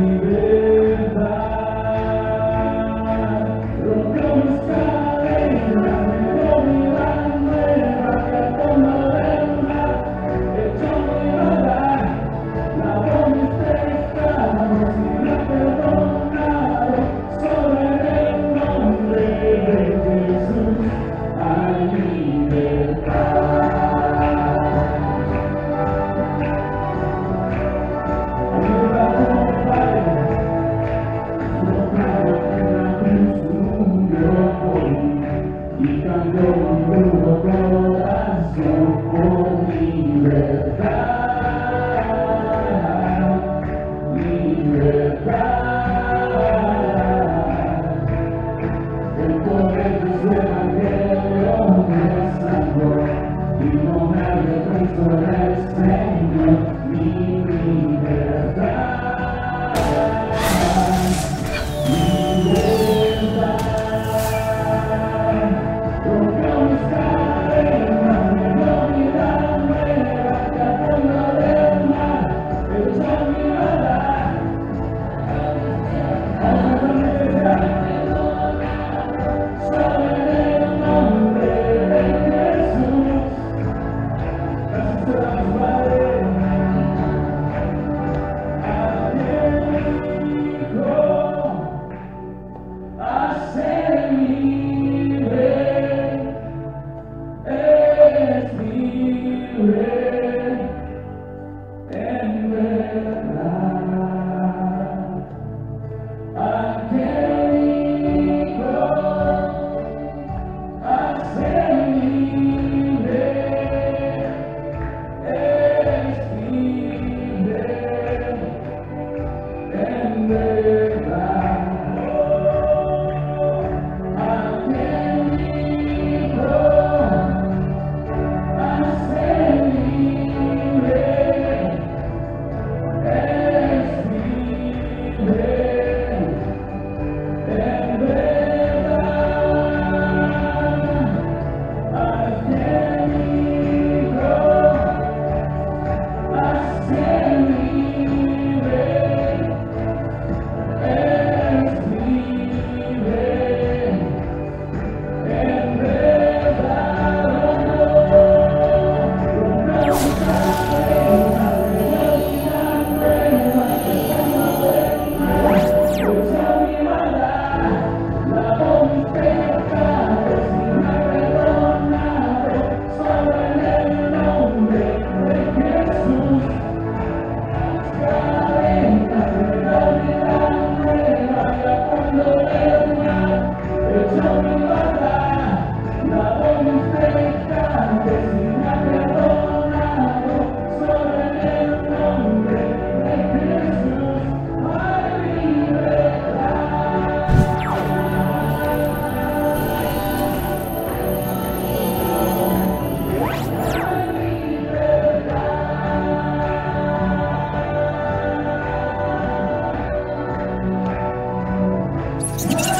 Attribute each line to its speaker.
Speaker 1: libertad. Y you.